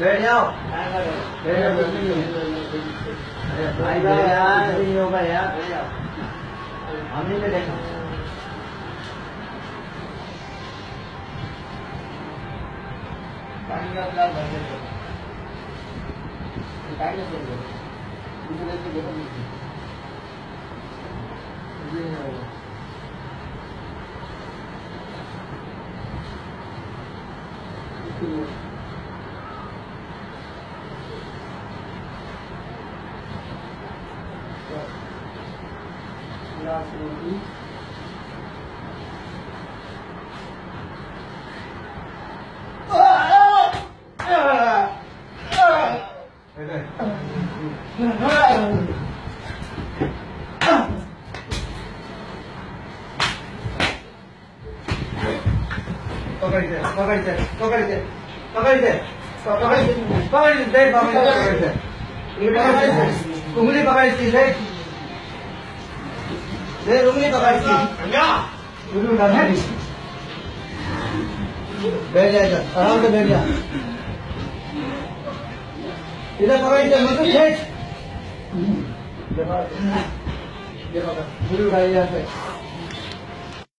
बैठ जाओ नहीं होगा यार हम नहीं बैठेगा पानी का Carlos Muchas gracias por verme. Thank you. Gracias. पकड़िए पकड़िए पकड़िए पकड़िए पकड़िए पकड़िए पकड़िए। उंगली पकड़ी थी देख उंगली पकड़ी थी उंगली उठा बैठ जाएगा आराम से बैठ जा। इधर पकड़िए मुझे खेच उंगली उठाइए यहाँ से।